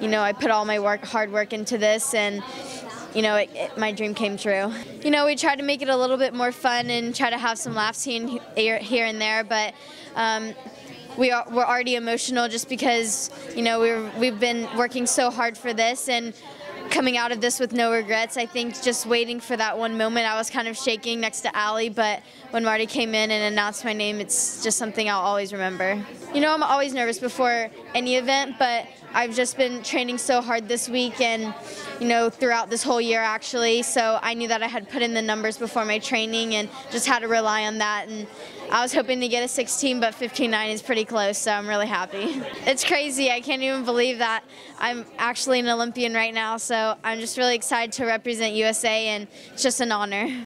you know, I put all my work, hard work into this and you know, it, it, my dream came true. You know, we tried to make it a little bit more fun and try to have some laughs here, here and there, but um, we are, we're already emotional just because, you know, we're, we've been working so hard for this and coming out of this with no regrets. I think just waiting for that one moment, I was kind of shaking next to Allie, but when Marta came in and announced my name, it's just something I'll always remember. You know, I'm always nervous before any event, but I've just been training so hard this week and, you know, throughout this whole year actually, so I knew that I had put in the numbers before my training and just had to rely on that. And I was hoping to get a 16, but 15.9 is pretty close, so I'm really happy. It's crazy. I can't even believe that I'm actually an Olympian right now, so I'm just really excited to represent USA, and it's just an honor.